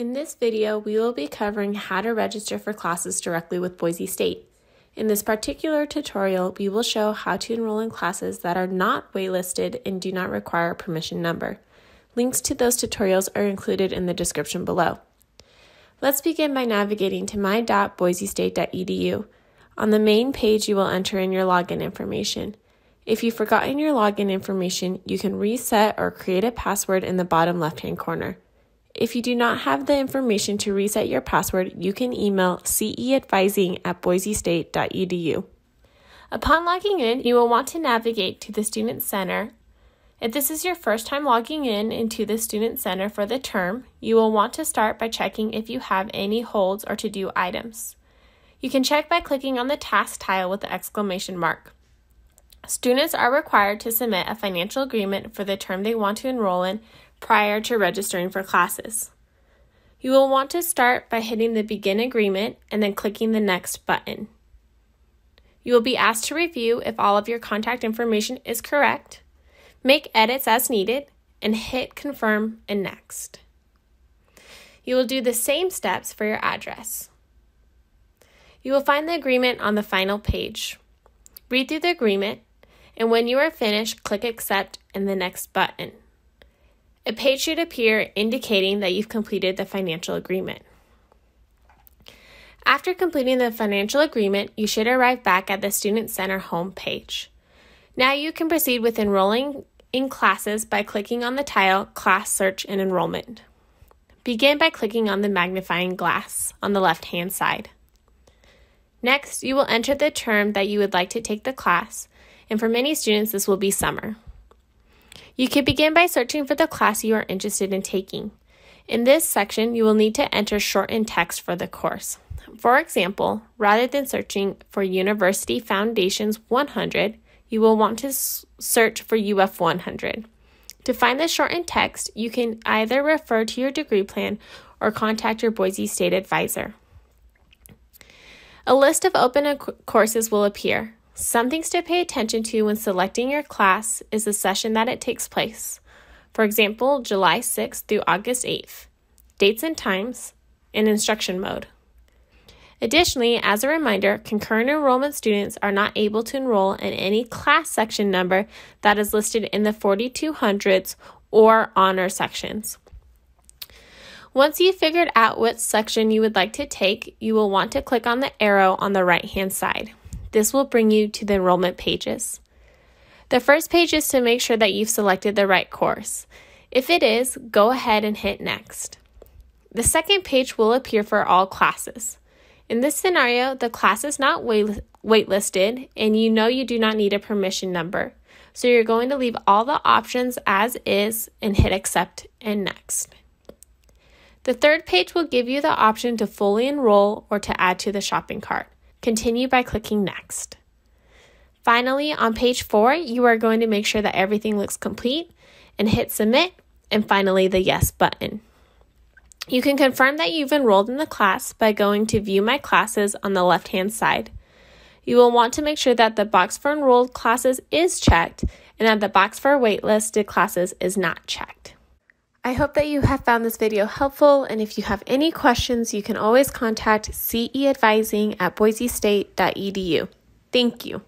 In this video, we will be covering how to register for classes directly with Boise State. In this particular tutorial, we will show how to enroll in classes that are not waitlisted and do not require a permission number. Links to those tutorials are included in the description below. Let's begin by navigating to my.boisestate.edu. On the main page, you will enter in your login information. If you've forgotten your login information, you can reset or create a password in the bottom left hand corner. If you do not have the information to reset your password, you can email ceadvising at boisestate.edu. Upon logging in, you will want to navigate to the Student Center. If this is your first time logging in into the Student Center for the term, you will want to start by checking if you have any holds or to do items. You can check by clicking on the task tile with the exclamation mark. Students are required to submit a financial agreement for the term they want to enroll in prior to registering for classes. You will want to start by hitting the Begin Agreement and then clicking the Next button. You will be asked to review if all of your contact information is correct, make edits as needed, and hit Confirm and Next. You will do the same steps for your address. You will find the agreement on the final page. Read through the agreement, and when you are finished, click Accept and the Next button. A page should appear indicating that you've completed the financial agreement. After completing the financial agreement, you should arrive back at the Student Center home page. Now you can proceed with enrolling in classes by clicking on the tile Class Search and Enrollment. Begin by clicking on the magnifying glass on the left hand side. Next, you will enter the term that you would like to take the class, and for many students, this will be summer. You can begin by searching for the class you are interested in taking. In this section, you will need to enter shortened text for the course. For example, rather than searching for University Foundations 100, you will want to search for UF 100. To find the shortened text, you can either refer to your degree plan or contact your Boise State advisor. A list of open courses will appear. Some things to pay attention to when selecting your class is the session that it takes place. For example, July 6th through August 8th, dates and times, and instruction mode. Additionally, as a reminder, concurrent enrollment students are not able to enroll in any class section number that is listed in the 4200s or honor sections. Once you've figured out what section you would like to take, you will want to click on the arrow on the right hand side. This will bring you to the enrollment pages. The first page is to make sure that you've selected the right course. If it is, go ahead and hit Next. The second page will appear for all classes. In this scenario, the class is not wait- waitlisted and you know you do not need a permission number. So you're going to leave all the options as is and hit Accept and Next. The third page will give you the option to fully enroll or to add to the shopping cart. Continue by clicking Next. Finally, on page 4, you are going to make sure that everything looks complete and hit Submit and finally the Yes button. You can confirm that you've enrolled in the class by going to View My Classes on the left hand side. You will want to make sure that the box for enrolled classes is checked and that the box for waitlisted classes is not checked. I hope that you have found this video helpful, and if you have any questions, you can always contact ceadvising at boisestate.edu. Thank you.